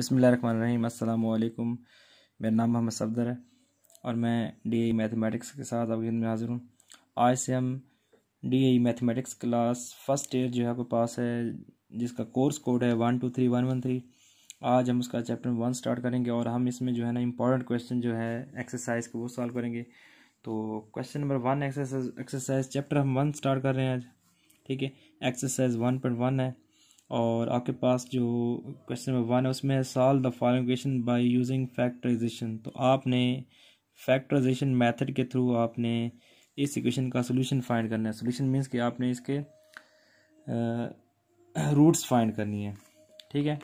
बसमीम अल्लाम मेरा नाम मोहम्मद सफदर है और मैं डी आई मैथमेटिक्स के साथ आपके में हाज़िर हूँ। आज से हम D I mathematics class first year जो है आपके पास है, जिसका कोर्स कोड है one two three one one three. आज हम उसका चैप्टर वन स्टार्ट करेंगे और हम इसमें जो है ना इंपॉर्टेंट क्वेश्चन जो है एक्सरसाइज को वो सॉल्व करेंगे। तो question number one exercise exercise chapter हम वन स्टार्ट कर रहे हैं आज। ठीक है? एक्सरसाइज वन पॉइंट वन है। और आपके पास जो क्वेश्चन नंबर वन है, उसमें है solve the following question by using factorisation तो आपने फैक्टराइजेशन मेथड के थ्रू आपने इस इक्वेशन का सोल्यूशन फाइंड करना है। सोल्यूशन मीन्स कि आपने इसके रूट्स फाइंड करनी है। ठीक है?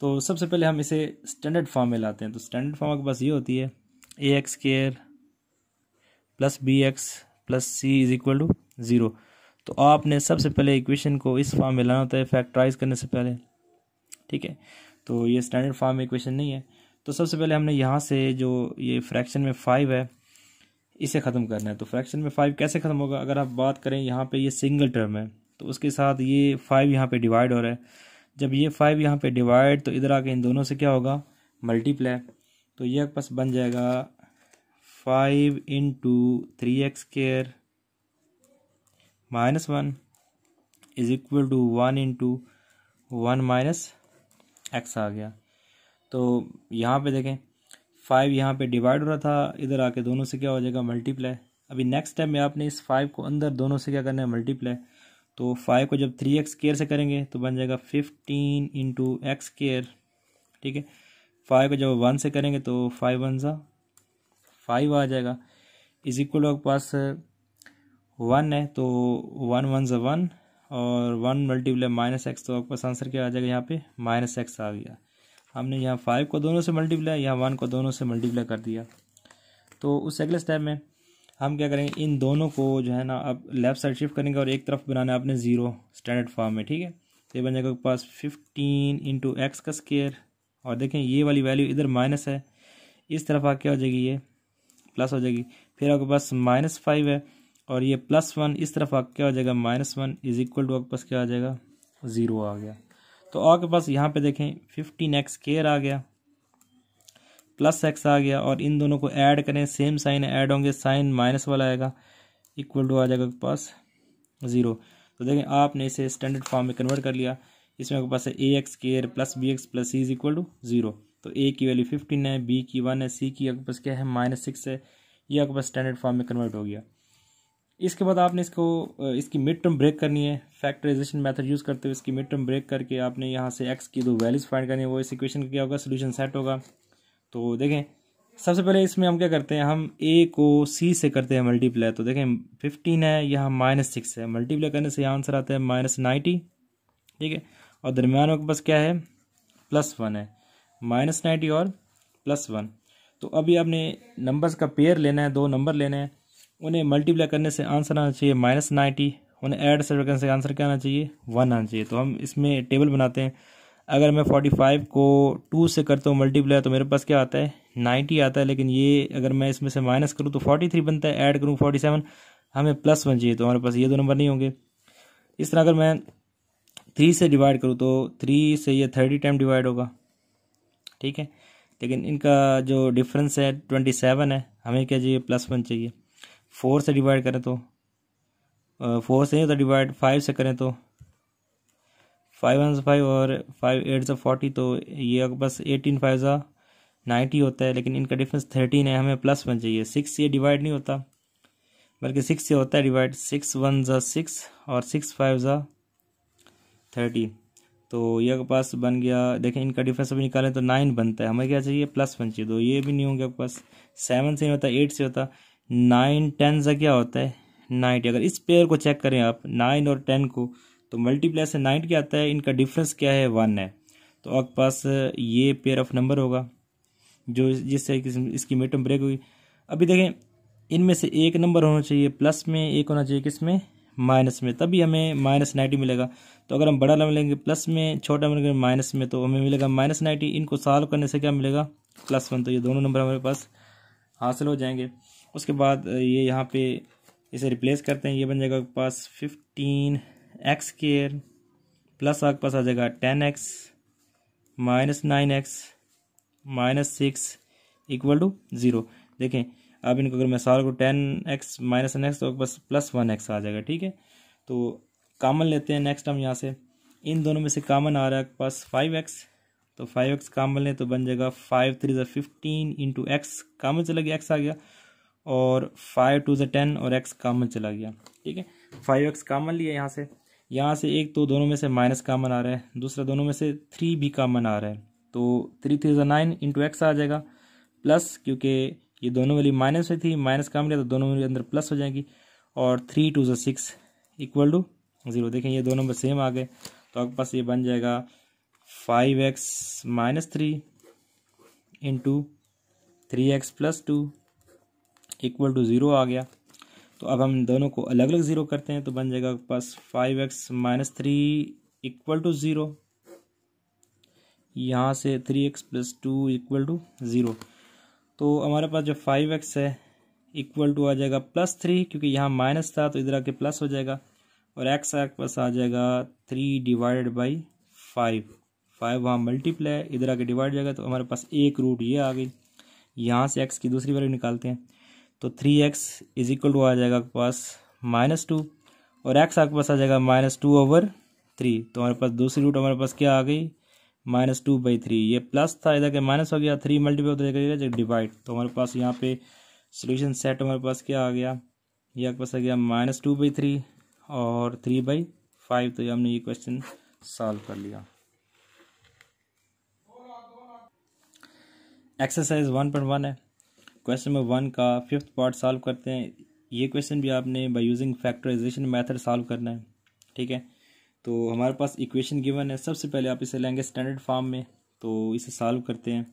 तो सबसे पहले हम इसे स्टैंडर्ड फॉर्म में लाते हैं। तो स्टैंडर्ड फॉर्म आपके पास ये होती है a x square plus b x plus c is equal to zero तो आपने सबसे पहले इक्वेशन को इस फॉर्म में लाना होता है फैक्टराइज करने से पहले। ठीक है? तो ये स्टैंडर्ड फॉर्म में इक्वेशन नहीं है। तो सबसे पहले हमने यहाँ से जो ये फ्रैक्शन में फाइव है, इसे ख़त्म करना है। तो फ्रैक्शन में फाइव कैसे ख़त्म होगा? अगर आप बात करें, यहाँ पे ये सिंगल टर्म है तो उसके साथ ये फाइव यहाँ पे डिवाइड हो रहा है। जब ये फाइव यहाँ पे डिवाइड तो इधर आके इन दोनों से क्या होगा? मल्टीप्लाई तो ये पास बन जाएगा five into three x square minus one is equal to one into one minus x आ गया। तो यहाँ पे देखें फाइव यहाँ पे डिवाइड हो रहा था, इधर आके दोनों से क्या हो जाएगा मल्टीप्लाई अभी नेक्स्ट टाइम में आपने इस फाइव को अंदर दोनों से क्या करना है मल्टीप्लाई तो फाइव को जब थ्री एक्स केयर से करेंगे तो बन जाएगा फिफ्टीन इंटू एक्स केयर ठीक है? फाइव को जब वन से करेंगे तो फाइव वन सा फाइव आ जाएगा। इज़ इक्वल आपके पास वन है तो वन वन ज़ वन और वन मल्टीप्लाई माइनस एक्स तो आपके आंसर क्या आ जाएगा यहाँ पे? माइनस एक्स आ गया। हमने यहाँ फाइव को दोनों से मल्टीप्लाई, यहाँ वन को दोनों से मल्टीप्लाई कर दिया। तो उस अगले स्टेप में हम क्या करेंगे? इन दोनों को जो है ना, अब लेफ़्ट साइड शिफ्ट करेंगे और एक तरफ़ बनाना है आपने ज़ीरो स्टैंडर्ड फॉर्म में, ठीक है? तो ये बन जाएगा आपके पास फिफ्टीन इंटू एक्स का स्केयर और देखें ये वाली वैल्यू इधर माइनस है। इस तरफ़ आ क्या हो जाएगी ये, प्लस हो जाएगी। फिर आपके पास माइनस फाइव है और ये प्लस वन इस तरफ़ आ क्या हो जाएगा? Minus one is equal to आपके पास क्या आ जाएगा? ज़ीरो आ गया। तो आपके पास यहाँ पे देखें फिफ्टीन एक्स केयर आ गया प्लस एक्स आ गया और इन दोनों को ऐड करें सेम साइन ऐड होंगे साइन माइनस वाला आएगा इक्वल टू आ जाएगा आपके पास ज़ीरो तो देखें, आपने इसे स्टैंडर्ड फॉर्म में कन्वर्ट कर लिया। इसमें आपके पास है A X square plus B X plus C is equal to zero तो ए की वैल्यू फिफ्टीन है बी की वन है सी की आपके पास क्या है? माइनस सिक्स है। ये आपके पास स्टैंडर्ड फॉर्म में कन्वर्ट हो गया। इसके बाद आपने इसको इसकी मिड टर्म ब्रेक करनी है। फैक्टराइजेशन मेथड यूज़ करते हुए इसकी मिड टर्म ब्रेक करके आपने यहाँ से एक्स की दो वैल्यूज़ फाइंड करनी है। वो इस इक्वेशन का क्या होगा? सोल्यूशन सेट होगा। तो देखें, सबसे पहले इसमें हम क्या करते हैं? हम ए को सी से करते हैं मल्टीप्लाई तो देखें फिफ्टीन है, यहाँ माइनस सिक्स है। मल्टीप्लाई करने से आंसर आता है माइनस नाइन्टी ठीक है? और दरमियान के पास क्या है? प्लस वन है। माइनस नाइन्टी और प्लस वन तो अभी आपने नंबर्स का पेयर लेना है, दो नंबर लेने हैं। उन्हें मल्टीप्लाई करने से आंसर आना चाहिए माइनस नाइन्टी उन्हें ऐड से करने से आंसर क्या आना चाहिए? वन आना चाहिए। तो हम इसमें टेबल बनाते हैं। अगर मैं फोर्टी फाइव को टू से करता हूँ मल्टीप्लाई तो मेरे पास क्या आता है? नाइन्टी आता है, लेकिन ये अगर मैं इसमें से माइनस करूँ तो फोर्टी थ्री बनता है ऐड करूँ फोर्टी सेवन हमें प्लस वन चाहिए तो हमारे पास ये दो नंबर नहीं होंगे। इस तरह अगर मैं थ्री से डिवाइड करूँ तो थ्री से ये थर्टी टाइम डिवाइड होगा। ठीक है? लेकिन इनका जो डिफरेंस है ट्वेंटी सेवन है, हमें क्या चाहिए? प्लस वन चाहिए। फोर से डिवाइड करें तो फोर से होता डिवाइड फाइव से करें तो फाइव वन फाइव और फाइव एट ज़ा फोर्टी तो ये पास एटीन फाइव ज़ा नाइन्टी होता है, लेकिन इनका डिफरेंस थर्टीन है, हमें प्लस वन चाहिए सिक्स से डिवाइड नहीं होता, बल्कि सिक्स से होता है, डिवाइड सिक्स वन ज़ा सिक्स और सिक्स फाइव ज़ा थर्टी तो ये आपके पास बन गया, देखें इनका डिफरेंस अभी निकालें तो नाइन बनता है, हमें क्या चाहिए? प्लस वन चाहिए। तो ये भी नहीं होंगे आपके पास सेवन से नहीं होता, एट से होता नाइन टेन से क्या होता है? नाइन्टी। अगर इस पेयर को चेक करें आप, नाइन और टेन को तो मल्टीप्लाई से नाइन क्या आता है? इनका डिफरेंस क्या है? वन है। तो आपके पास ये पेयर ऑफ़ नंबर होगा, जो जिससे इसकी मिटम ब्रेक हुई अभी देखें, इनमें से एक नंबर होना चाहिए प्लस में एक होना चाहिए किसमें माइनस में। तभी हमें माइनस नाइन्टी मिलेगा। तो अगर हम बड़ा नंबर लेंगे प्लस में छोटा नंबर लेंगे माइनस में तो हमें मिलेगा माइनस नाइन्टी इनको सॉल्व करने से क्या मिलेगा? प्लस वन तो ये दोनों नंबर हमारे पास हासिल हो जाएँगे। उसके बाद ये यहाँ पे इसे रिप्लेस करते हैं। ये बन जाएगा आपके पास फिफ्टीन एक्स केयर प्लस आपके पास आ जाएगा ten x minus nine x minus six equal to zero देखें, अब इनको अगर मैं सॉल्व करूँ ten x minus N x तो बस प्लस वन एक्स आ जाएगा, ठीक है? तो कामन लेते हैं नेक्स्ट हम यहाँ से। इन दोनों में से कामन आ रहा है पास फाइव एक्स तो फाइव एक्स कामन लें तो बन जाएगा फाइव थ्री ज़ा फिफ्टीन इंटू एक्स कामन चला गया एक्स आ गया। और फाइव टू ज़ा टेन और एक्स कामन चला गया, ठीक है? फाइव एक्स कामन लिया यहाँ से। यहाँ से एक तो दोनों में से माइनस कामन आ रहा है, दूसरा दोनों में से थ्री भी कामन आ रहा है। तो three three nine into x आ जाएगा प्लस क्योंकि ये दोनों वाली माइनस हुई थी, माइनस कामन लिया तो दोनों के अंदर प्लस हो जाएगी, और थ्री टू ज़ा सिक्स इक्वल टू ज़ीरो देखें, ये दोनों में सेम आ गए तो आपके पास ये बन जाएगा five x minus three into three x plus two equal to zero आ गया। तो अब हम दोनों को अलग अलग ज़ीरो करते हैं तो बन जाएगा पास five x minus three equal to zero यहाँ से three x plus two equal to zero तो हमारे पास जो फाइव एक्स है इक्वल टू आ जाएगा प्लस थ्री क्योंकि यहाँ माइनस था तो इधर आके प्लस हो जाएगा। और एक्स आपके पास आ जाएगा three divided by five five वहाँ मल्टीप्लाई इधर आके डिवाइड जाएगा तो हमारे पास एक रूट ये आ गई। यहाँ से एक्स की दूसरी वैल्यू निकालते हैं। तो three x is equal to आ जाएगा आपके पास माइनस टू और एक्स आपके पास आ जाएगा माइनस टू ओवर थ्री तो हमारे पास दूसरी रूट हमारे पास क्या आ गई? माइनस टू बाई थ्री ये प्लस था, इधर के माइनस हो गया थ्री मल्टीप्लाई होता जाएगा डिवाइड तो हमारे पास यहाँ पे सोल्यूशन सेट हमारे पास क्या आ गया? ये आपके पास आ गया माइनस टू बाई थ्री और थ्री बाई फाइव तो ये हमने ये क्वेश्चन सॉल्व कर लिया। एक्सरसाइज वन पॉइंट वन है। क्वेश्चन नंबर वन का फिफ्थ पार्ट सॉल्व करते हैं। ये क्वेश्चन भी आपने by using factorisation method solve करना है, ठीक है? तो हमारे पास इक्वेशन गिवन है। सबसे पहले आप इसे लेंगे स्टैंडर्ड फॉर्म में तो इसे सॉल्व करते हैं।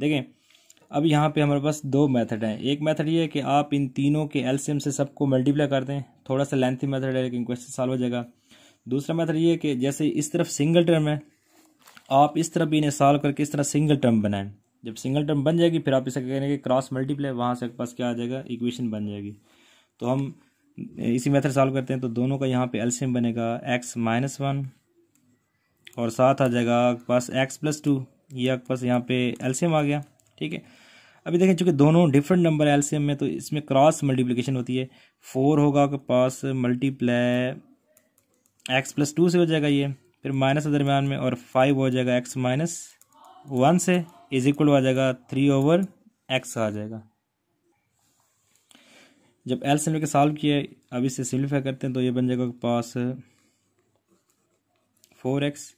देखें, अब यहाँ पे हमारे पास दो मेथड हैं। एक मेथड ये है कि आप इन तीनों के एलसीएम से सबको मल्टीप्लाई कर दें। थोड़ा सा लेंथी मेथड है, लेकिन क्वेश्चन सॉल्व हो जाएगा। दूसरा मेथड ये है कि जैसे इस तरफ़ सिंगल टर्म है, आप इस तरफ़ भी इन्हें सॉल्व करके इस तरह सिंगल टर्म बनाएँ। जब सिंगल टर्म बन जाएगी, फिर आप इसे कहेंगे क्रॉस मल्टीप्लाई वहाँ से पास क्या आ जाएगा इक्वेशन बन जाएगी। तो हम इसी मेथड सॉल्व करते हैं तो दोनों का यहाँ पे एल्सियम बनेगा एक्स माइनस वन और साथ आ जाएगा आपके पास एक्स प्लस टू ये आपके पास यहाँ पे एल्सियम आ गया, ठीक है? अभी देखें, चूँकि दोनों डिफरेंट नंबर है एल्सियम में तो इसमें क्रॉस मल्टीप्लिकेशन होती है। फोर होगा आपके पास मल्टीप्लाई एक्स प्लस टू से हो जाएगा ये, फिर माइनस के दरमियान में, और फाइव हो जाएगा एक्स माइनस वन से। इज़ इक्वल आ जाएगा थ्री ओवर एक्स आ जाएगा। जब एल से लेकर सॉल्व किए, अब इसे सिम्प्लीफाई करते हैं तो ये बन जाएगा पास फोर एक्स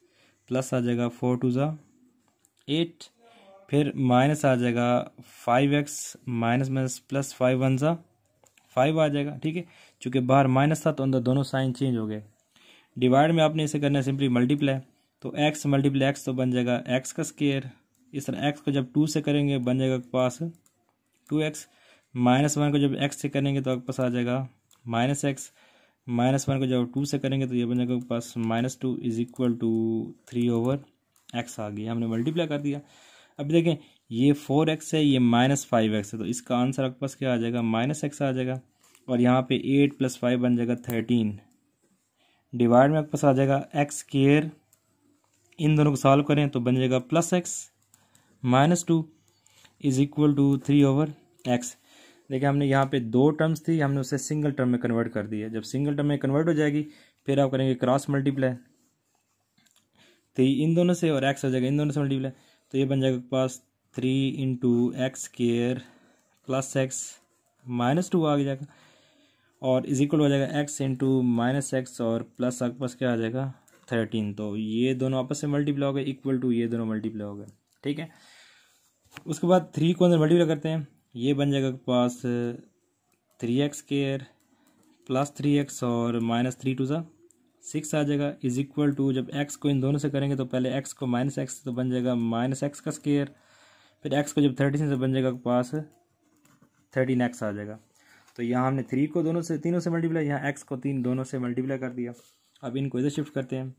प्लस आ जाएगा फोर टू ज़ा एट फिर माइनस आ जाएगा five x minus minus plus five one ज़ा फाइव आ जाएगा, ठीक है? चूँकि बाहर माइनस था तो अंदर दोनों साइन चेंज हो गए। डिवाइड में आपने इसे करना है सिंपली मल्टीप्लाई तो एक्स मल्टीप्लाई एक्स तो बन जाएगा एक्स का स्केयर इस तरह एक्स को जब टू से करेंगे, बन जाएगा आपके पास टू एक्स माइनस वन को जब एक्स से करेंगे तो आपके पास आ जाएगा माइनस एक्स माइनस वन को जब टू से करेंगे तो ये बन जाएगा पास minus two is equal to three over x आ गया। हमने मल्टीप्लाई कर दिया। अभी देखें, ये फोर एक्स है, ये माइनस फाइव एक्स है तो इसका आंसर आपके पास क्या आ जाएगा? माइनस एक्स आ जाएगा। और यहाँ पे एट प्लस फाइव बन जाएगा थर्टीन डिवाइड में आपके पास आ जाएगा एक्स केयर इन दोनों को सॉल्व करें तो बन जाएगा plus x minus two is equal to three over x. देखिए, हमने यहाँ पे दो टर्म्स थी, हमने उसे सिंगल टर्म में कन्वर्ट कर दिया। जब सिंगल टर्म में कन्वर्ट हो जाएगी, फिर आप करेंगे क्रॉस मल्टीप्लाई। तो इन दोनों से और एक्स हो जाएगा, इन दोनों से मल्टीप्लाई। तो ये बन जाएगा पास three into x square plus x minus two आ जाएगा। और इज़ इक्वल हो जाएगा एक्स इंटू माइनस एक्स और प्लस आपके पास क्या आ जाएगा? थर्टीन। तो ये दोनों आपस से मल्टीप्लाई हो गए, इक्वल टू ये दोनों मल्टीप्लाई हो गए। ठीक है? उसके बाद थ्री को अंदर मल्टीप्लाई करते हैं। ये बन जाएगा पास three x square plus three x और माइनस थ्री टू सा सिक्स आ जाएगा। इज़ इक्वल टू जब एक्स को इन दोनों से करेंगे तो पहले एक्स को माइनस एक्स तो बन जाएगा माइनस एक्स का स्केयर फिर एक्स को जब थर्टीन से बन जाएगा पास थर्टीन एक्स आ जाएगा। तो यहाँ हमने थ्री को दोनों से, तीनों से मल्टीप्लाई यहाँ एक्स को तीन दोनों से मल्टीप्लाई कर दिया। अब इनको इधर शिफ्ट करते हैं।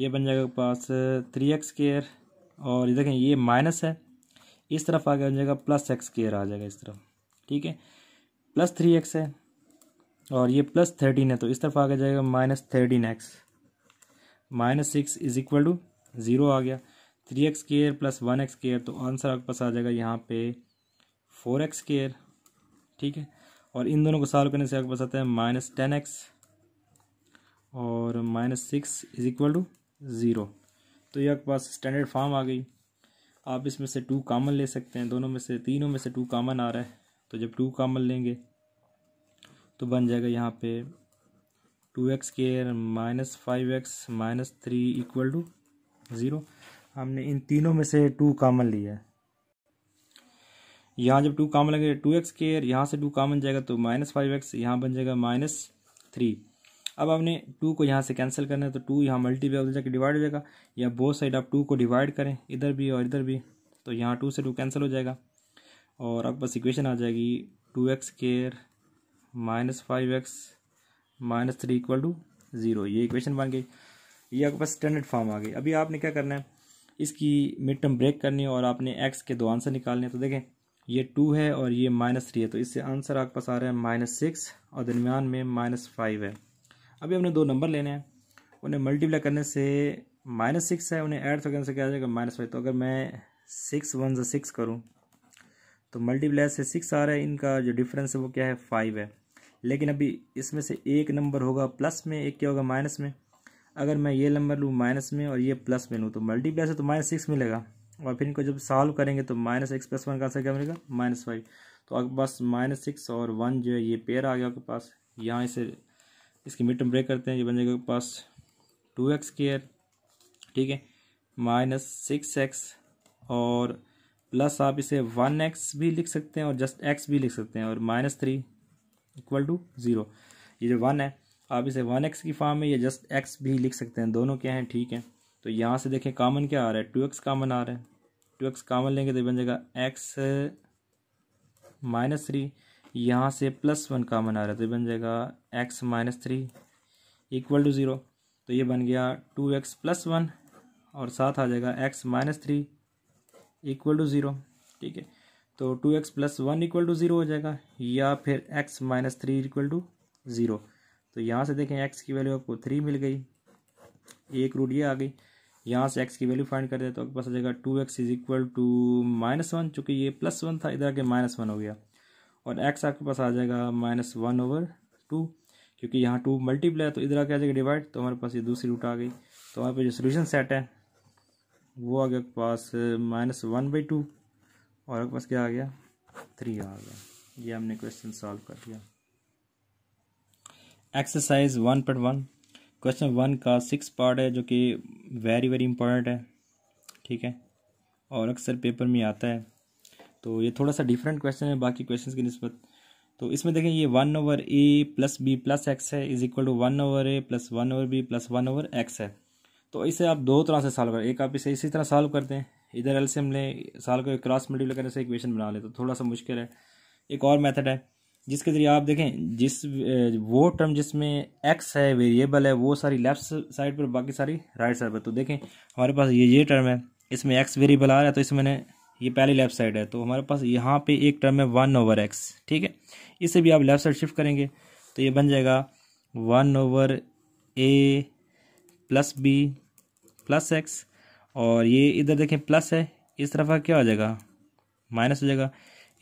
ये बन जाएगा पास थ्री एक्स केयर और ये देखें, ये माइनस है। इस तरफ़ आगे बन जाएगा, प्लस एक्स केयर आ जाएगा इस तरफ़। ठीक है? प्लस थ्री एक्स है और ये प्लस थर्टीन है तो इस तरफ़ आगे जाएगा, minus thirteen x. Minus six is equal to zero आ गया। Three x square plus one x square तो आंसर आपके पास आ जाएगा यहाँ पे फोर एक्स केयर ठीक है? और इन दोनों को सॉल्व करने से आपके पास आता है माइनस टेन एक्स और minus six is equal to zero. तो ये आपके पास स्टैंडर्ड फॉर्म आ गई। आप इसमें से टू कामन ले सकते हैं। दोनों में से, तीनों में से टू कामन आ रहा। है तो जब टू कामन लेंगे तो बन जाएगा यहाँ पे two x square minus five x minus three equal to zero हमने इन तीनों में से टू कामन लिया है। यहाँ जब टू कामन लगे टू एक्स केयर यहाँ से टू कामन जाएगा तो माइनस फाइव एक्स यहाँ बन जाएगा माइनस थ्री अब आपने टू को यहाँ से कैंसिल करना है तो टू यहाँ मल्टीप्लाई उधर जाकर डिवाइड हो जाएगा। या बोथ साइड आप टू को डिवाइड करें, इधर भी और इधर भी तो यहाँ टू से टू कैंसिल हो जाएगा। और आपके पास इक्वेशन आ जाएगी two x square minus five x minus three equal to zero ये इक्वेशन बन गई। ये आपके पास स्टैंडर्ड फॉर्म आ गई। अभी आपने क्या करना है? इसकी मिड टर्म ब्रेक करनी है और आपने एक्स के दो आंसर निकालने हैं। तो देखें, ये टू है और ये माइनस थ्री है। तो इससे आंसर आपके पास आ रहा है माइनस सिक्स और दरमियान में माइनस फाइव है। अभी हमने दो नंबर लेने हैं। उन्हें मल्टीप्लाई करने से माइनस सिक्स है, उन्हें ऐड करने से क्या आ जाएगा माइनस फाइव तो अगर मैं सिक्स वन से सिक्स करूँ तो मल्टीप्लाई से सिक्स आ रहा है, इनका जो डिफरेंस है वो क्या है? फाइव है। लेकिन अभी इसमें से एक नंबर होगा प्लस में, एक क्या होगा? माइनस में। अगर मैं ये नंबर लूँ माइनस में और ये प्लस में लूँ तो मल्टीप्लाई से तो माइनस सिक्स मिलेगा। और फिर इनको जब सॉल्व करेंगे तो माइनस एक्स प्लस वन का आंसर क्या मिलेगा? माइनस फाइव तो आपके पास माइनस सिक्स और वन जो है, ये पेयर आ गया आपके पास। यहाँ इसे इसकी मिड टर्म ब्रेक करते हैं, ये बन जाएगा पास टू एक्स केयर ठीक है? माइनस सिक्स एक्स और प्लस आप इसे वन एक्स भी लिख सकते हैं और जस्ट एक्स भी लिख सकते हैं और minus three equal to zero ये जो वन है, आप इसे वन एक्स की फॉर्म में या जस्ट एक्स भी लिख सकते हैं। दोनों क्या हैं? ठीक है। तो यहाँ से देखें कॉमन क्या आ रहा है? टू एक्स कॉमन आ रहा है। टू एक्स कॉमन लेंगे तो बन जाएगा एक्स माइनस थ्री यहाँ से प्लस वन कामन आ रहा है तो बन जाएगा x minus three equal to zero तो ये बन गया टू एक्स प्लस वन और साथ आ जाएगा x minus three equal to zero ठीक है? तो two x plus one equal to zero हो जाएगा या फिर x minus three equal to zero तो यहाँ से देखें एक्स की वैल्यू आपको थ्री मिल गई। एक रूट ये आ गई। यहाँ से एक्स की वैल्यू फाइंड कर दे तो आपके पास आ जाएगा two x is equal to minus one चूँकि ये प्लस वन था, इधर के माइनस वन हो गया। और एक्स आपके पास आ जाएगा माइनस वन ओवर टू क्योंकि यहाँ टू मल्टीप्लाई है तो इधर आके आ जाएगा डिवाइड तो हमारे पास ये दूसरी रूट आ गई। तो हमारे पे जो सोल्यूशन सेट है, वो आ गया पास माइनस वन बाई टू और आपके पास क्या आ गया? थ्री आ गया। ये हमने क्वेश्चन सॉल्व कर दिया। Exercise one point one question one का सिक्स पार्ट है, जो कि वेरी वेरी इंपॉर्टेंट है, ठीक है? और अक्सर पेपर में आता है। तो ये थोड़ा सा डिफरेंट क्वेश्चन है, बाकी क्वेश्चन की नस्बत। तो इसमें देखें, ये one over a plus b plus x है is equal to one over a plus one over b plus one over x है। तो इसे आप दो तरह से सॉल्व करें, एक आप इसे इसी तरह सॉल्व करते हैं। इधर एल्सियम लें सॉल्व कर क्रॉस मल्टीप्लाई करने से इक्वेशन बना ले तो थोड़ा सा मुश्किल है। एक और मेथड है, जिसके ज़रिए आप देखें, जिस, वो टर्म जिसमें एक्स है वेरिएबल है, वो सारी लेफ़्ट साइड पर, बाकी सारी राइट साइड पर। तो देखें, हमारे पास ये ये टर्म है, इसमें एक्स वेरिएबल आ रहा है तो इसमें मैंने ये पहली लेफ़्ट साइड है तो हमारे पास यहाँ पे एक टर्म है वन ओवर एक्स ठीक है? इसे भी आप लेफ़्ट साइड शिफ्ट करेंगे तो ये बन जाएगा one over a plus b plus x और ये इधर देखें प्लस है, इस तरफ़ का क्या हो जाएगा? माइनस हो जाएगा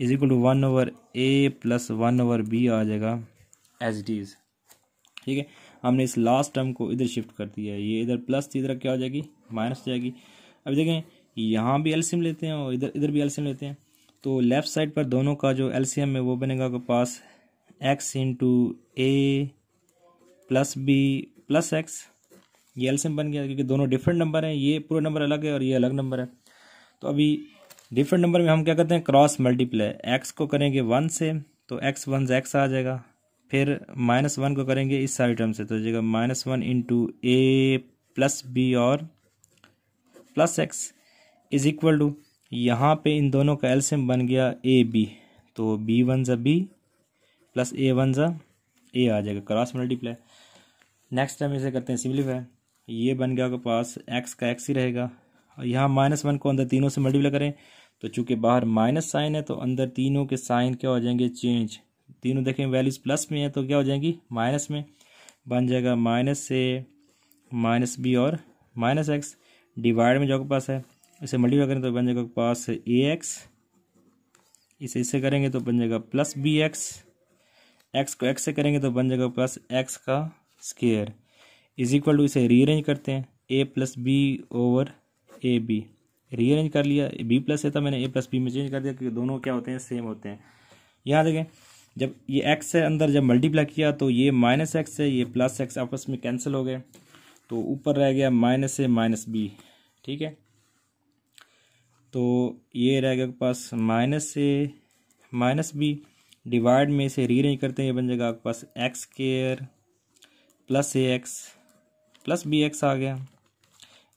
is equal to one over a plus one over b आ जाएगा इट इज़ ठीक है? हमने इस लास्ट टर्म को इधर शिफ्ट कर दिया है, ये इधर प्लस थी इधर क्या हो जाएगी? माइनस हो जाएगी। अभी देखें यहाँ भी एलसीएम लेते हैं और इधर इधर भी एलसीएम लेते हैं। तो लेफ़्ट साइड पर दोनों का जो एलसीएम है वो बनेगा आपके पास x into a plus b plus x ये एलसीएम बन गया क्योंकि दोनों डिफरेंट नंबर हैं। ये पूरा नंबर अलग है और ये अलग नंबर है। तो अभी डिफरेंट नंबर में हम क्या करते हैं? क्रॉस मल्टीप्लाई एक्स को करेंगे वन से तो एक्स वन से एक्स आ जाएगा। फिर माइनस वन को करेंगे इस साइड टर्म से तो जाएगा minus one into a plus b और plus x is equal to यहाँ पे इन दोनों का एल्सियम बन गया ए बी तो बी वन ज़ा बी प्लस ए वन ज़ा ए आ जाएगा। क्रॉस मल्टीप्लाई नेक्स्ट टाइम इसे करते हैं सिम्प्लीफाई ये बन गया आपके पास एक्स का एक्स ही रहेगा। और यहाँ माइनस वन को अंदर तीनों से मल्टीप्लाई करें। तो चूँकि बाहर माइनस साइन है तो अंदर तीनों के साइन क्या हो जाएँगे? चेंज तीनों देखें वैल्यूज़ प्लस में है तो क्या हो जाएँगी? माइनस में बन जाएगा माइनस से माइनस बी और माइनस एक्स डिवाइड में जो आपके पास है इसे मल्टीप्लाई करें तो बन जाएगा पास ए एक्स इसे इससे करेंगे तो बन जाएगा प्लस बी एक्स एक्स को एक्स से करेंगे तो बन जाएगा प्लस एक्स का स्केयर इज़ इक्वल टू इसे रीअरेंज करते हैं। A plus b over a b rearrange कर लिया। बी प्लस है था मैंने। ए प्लस बी में चेंज कर दिया क्योंकि दोनों क्या होते हैं? सेम होते हैं। यहाँ देखें, जब ये एक्स है अंदर जब मल्टीप्लाई किया तो ये माइनस एक्स है ये प्लस एक्स आपस में कैंसिल हो गए। तो ऊपर रह गया माइनस से माइनस बी ठीक है? तो ये रह गया पास माइनस से माइनस बी डिवाइड में से रीअरेंज करते हैं, ये बन जाएगा आपके पास x square plus a x plus b x आ गया।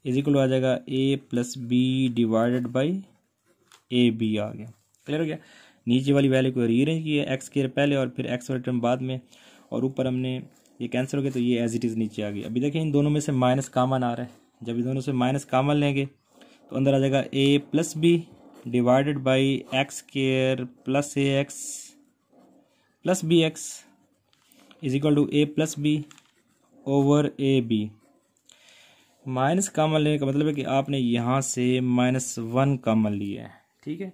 इज़ इक्वल आ जाएगा a plus b divided by a b आ गया। क्लियर हो गया? नीचे वाली वैल्यू को रीअरेंज किया एक्स के पहले और फिर एक्स वाले टर्म बाद में और ऊपर हमने ये कैंसिल हो गया तो ये एज इट इज़ नीचे आ गई अभी देखिए इन दोनों में से माइनस कामन आ रहा है। जब इन दोनों से माइनस कामन लेंगे तो अंदर आ जाएगा a plus b divided by x square plus a x plus b x is equal to a plus b over a b minus common लेने का मतलब है कि आपने यहाँ से माइनस वन कामन लिया है, ठीक है?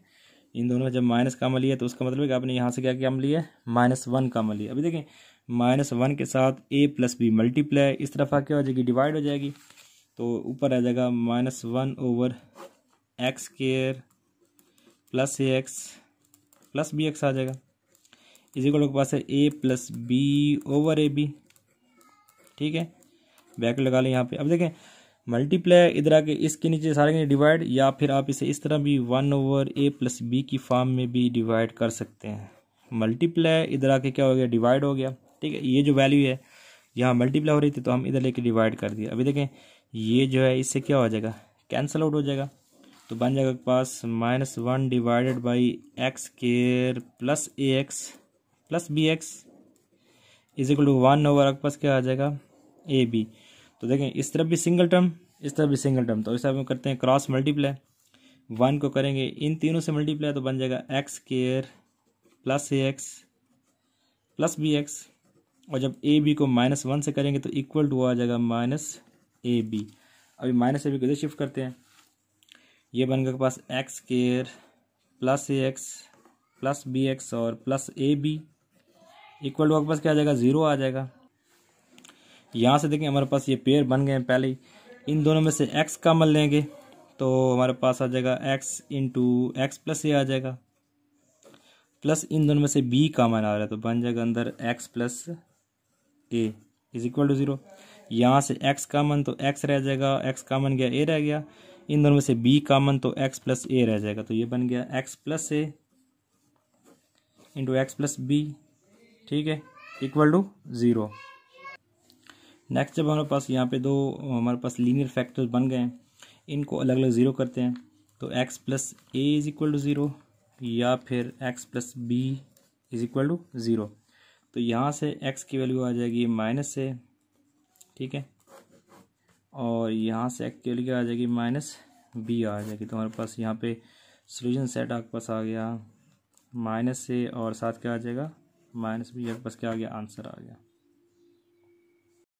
इन दोनों में जब माइनस कामन लिया तो उसका मतलब है कि आपने यहाँ से क्या काम लिया है? माइनस वन कामन लिया अभी देखें माइनस वन के साथ ए प्लस बी मल्टीप्लाई इस तरफ़ क्या हो जाएगी? डिवाइड हो जाएगी। तो ऊपर आ जाएगा minus one over x square plus a x plus b x आ जाएगा। इसी को पास है a plus b over a b. ठीक है? बैक लगा लें यहाँ पे। अब देखें मल्टीप्लाई इधर आके इसके नीचे सारे के नीचे डिवाइड या फिर आप इसे इस तरह भी one over a plus b की फॉर्म में भी डिवाइड कर सकते हैं। मल्टीप्लाई इधर आके क्या हो गया? डिवाइड हो गया। ठीक है? ये जो वैल्यू है, यहाँ मल्टीप्लाई हो रही थी तो हम इधर लेके डिवाइड कर दिया। अभी देखें ये जो है, इससे क्या हो जाएगा? कैंसल आउट हो जाएगा। तो बन जाएगा पास minus one divided by x square plus a x plus b x is equal to one over आपके पास क्या आ जाएगा? ए बी तो देखें, इस तरफ़ भी सिंगल टर्म इस तरफ़ भी सिंगल टर्म तो इस तरफ़ हम करते हैं क्रॉस मल्टीप्लाई वन को करेंगे, इन तीनों से मल्टीप्लाई तो बन जाएगा x square plus a x plus b x और जब ए बी को माइनस वन से करेंगे तो इक्वल टू आ जाएगा माइनस ए बी अभी माइनस ए बी को इधर शिफ्ट करते हैं? ये बन गया पास x square plus a x plus b x और plus a b equal to आपके पास क्या आ जाएगा? ज़ीरो आ जाएगा। यहाँ से देखें, हमारे पास ये पेयर बन गए हैं पहले ही। इन दोनों में से एक्स कामन लेंगे तो हमारे पास आ जाएगा x into x plus a आ जाएगा। प्लस इन दोनों में से बी कामन आ रहा है तो बन जाएगा अंदर x plus a is equal to zero यहाँ से एक्स कामन तो एक्स रह जाएगा एक्स कामन गया ए रह गया। इन दोनों में से बी कामन तो एक्स प्लस ए रह जाएगा। तो ये बन गया x plus a into x plus b ठीक है? इक्वल टू ज़ीरो नेक्स्ट जब हमारे पास यहाँ पे दो, हमारे पास लीनियर फैक्टर्स बन गए हैं, इनको अलग अलग ज़ीरो करते हैं तो x plus a is equal to zero या फिर x plus b is equal to zero तो यहाँ से एक्स की वैल्यू आ जाएगी माइनस से ठीक है? और यहाँ से एक्चुअली क्या आ जाएगी माइनस बी आ जाएगी। तो हमारे पास यहाँ पे सोल्यूशन सेट आपके पास आ गया। माइनस से और साथ क्या आ जाएगा? माइनस बी आपके पास क्या आ गया? आंसर आ गया।